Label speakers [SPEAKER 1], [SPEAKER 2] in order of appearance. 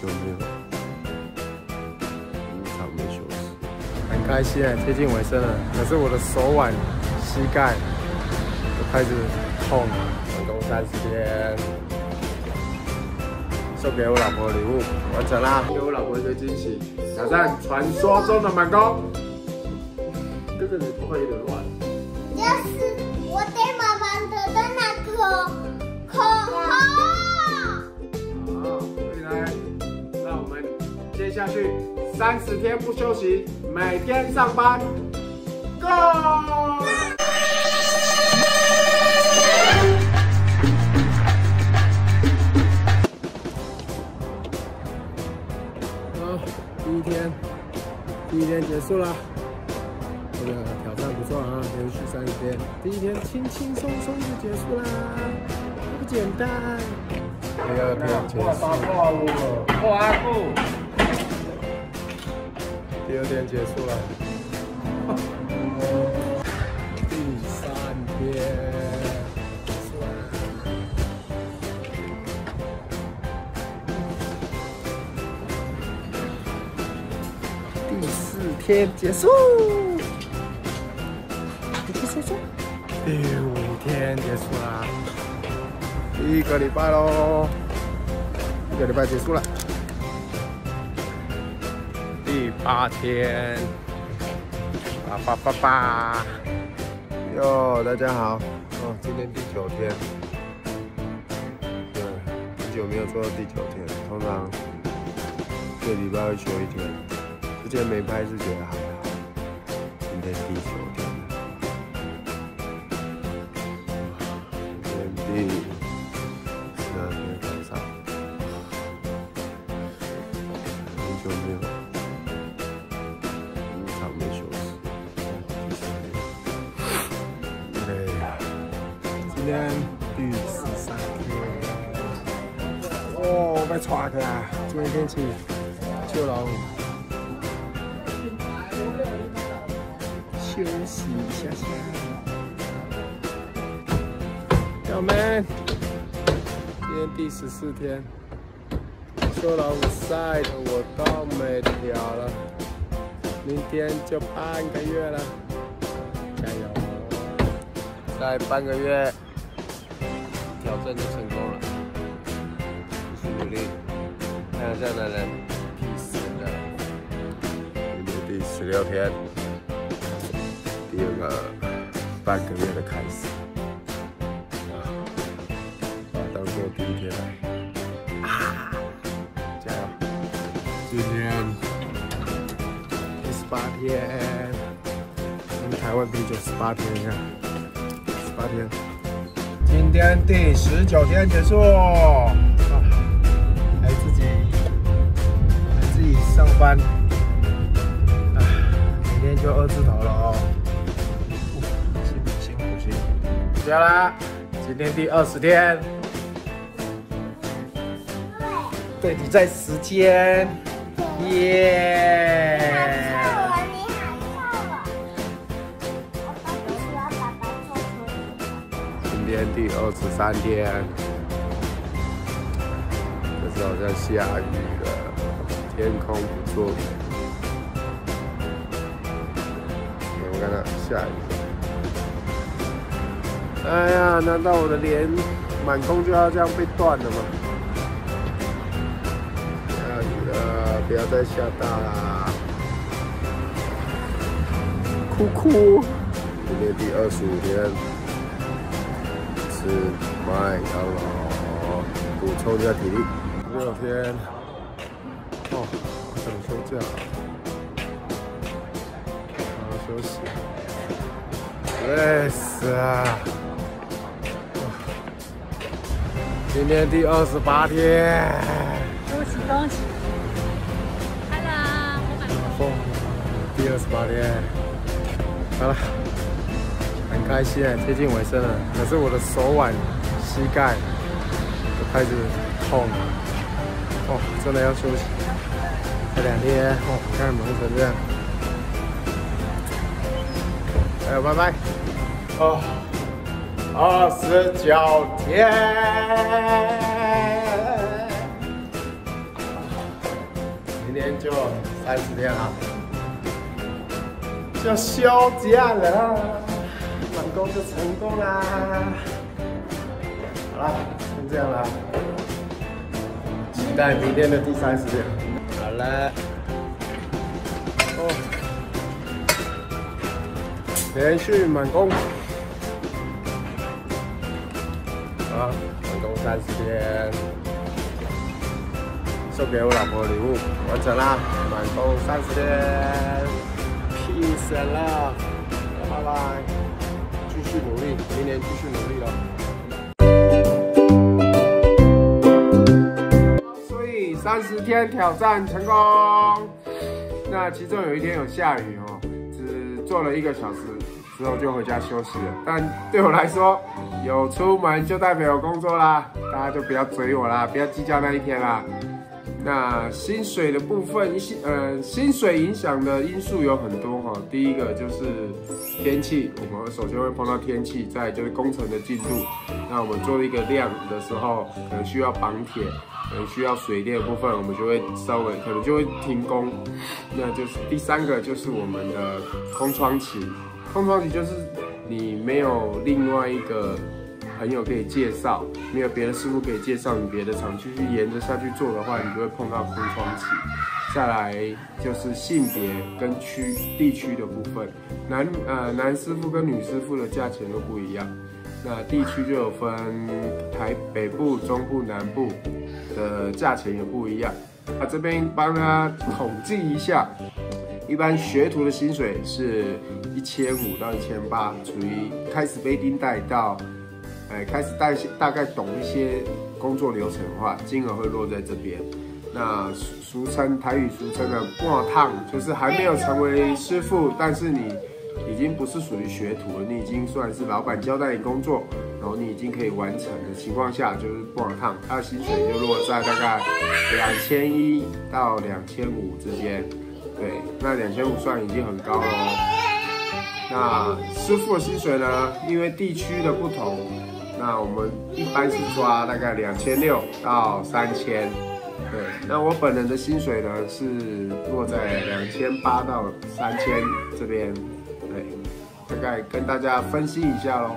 [SPEAKER 1] 久没有无偿没休息，很开心啊，接近尾声了。可是我的手腕、膝盖都开始痛了。成功三十天，送给我老婆的礼物完成啦，给我老婆一个惊喜，挑战传说中的满弓。哥哥，你头发有点乱。
[SPEAKER 2] 这是我给妈妈的那个口红。
[SPEAKER 1] 接下去三十天不休息，每天上班，Go！好，第一天，第一天结束了。这个挑战不错啊，连续三十天，第一天轻轻松松就结束啦，不简单。第二天结束，
[SPEAKER 3] 哇酷！
[SPEAKER 1] 第二天结束了。第三天结束。第四天结束。继续说说。第五天结束啦。一个礼拜喽，一个礼拜结束了。第八天，八八八八，哟，大家好，哦，今天第九天，对，很久没有做到第九天，通常这礼拜会休一天，之前没拍是觉得还好，今天第九天。今天第十三天，哦，被抓起来！今天天气就老虎，休息一下下。小妹，今天第十四天，秋老虎晒的我都没调了。明天就半个月了，加油！再半个月，挑战就成功了，继续努力。看一下男人第十了，今天第十六天，第二个半个月的开始，啊，把它当做第一天来，啊，加油！今天。第十八天，跟台湾啤酒十八天一样，十八天。今天第十九天结束，啊，还自己还自己上班，啊，明天就二字头了哦，辛苦辛苦辛苦。接下来，今天第二十天，对你在时间，耶、天第二十三天，可是好像下雨了，天空不错。我看到下雨了。哎呀，难道我的脸满空就要这样被断了吗？下雨了，不要再下大啦！哭哭。今天第二十五天。吃麦当劳，补充一下体力。六天，哦，我想休假，好好休息，累死啊！今天第二十八天，
[SPEAKER 4] 恭喜恭喜！Hello，我买
[SPEAKER 1] 哦，第二十八天，好了。很开心哎，接近尾声了。可是我的手腕、膝盖都开始痛了。哦，真的要休息。这两天哦，看忙成这样。还有拜拜。哦，二十九天。明天就三十天了，就休假了，成成功就成功啦。好啦，先这样啦，期待明天的第三十天。好了，哦，连续满工，啊，满工三十天。送给我老婆礼物完成啦，满工三十天，peace and love，拜拜，努力，明年继续努力了。所以三十天挑战成功，那其中有一天有下雨哦，只做了一个小时之后就回家休息了。但对我来说，有出门就代表有工作啦，大家就不要追我啦，不要计较那一天啦。那薪水的部分，薪呃薪水影响的因素有很多哈。第一个就是天气，我们首先会碰到天气，再就是工程的进度。那我们做一个量的时候，可能需要绑铁，可能需要水电部分，我们就会稍微可能就会停工。那就是第三个就是我们的空窗期，空窗期就是你没有另外一个。朋友可以介绍，没有别的师傅可以介绍你别的厂，继续沿着下去做的话，你就会碰到空窗期。再来就是性别跟区地区的部分，男呃男师傅跟女师傅的价钱都不一样。那地区就有分台北部、中部、南部的价钱也不一样。啊，这边帮大家统计一下，一般学徒的薪水是一千五到一千八，处于开始背钉带到。哎，开始大大概懂一些工作流程的话，金额会落在这边。那俗称台语俗称的挂烫，就是还没有成为师傅，但是你已经不是属于学徒了，你已经算是老板交代你工作，然后你已经可以完成的情况下，就是挂烫，他的薪水就落在大概两千一到两千五之间。对，那两千五算已经很高了。那师傅的薪水呢？因为地区的不同。那我们一般是抓大概两千六到三千，对。那我本人的薪水呢是落在两千八到三千这边，对。大概跟大家分析一下喽。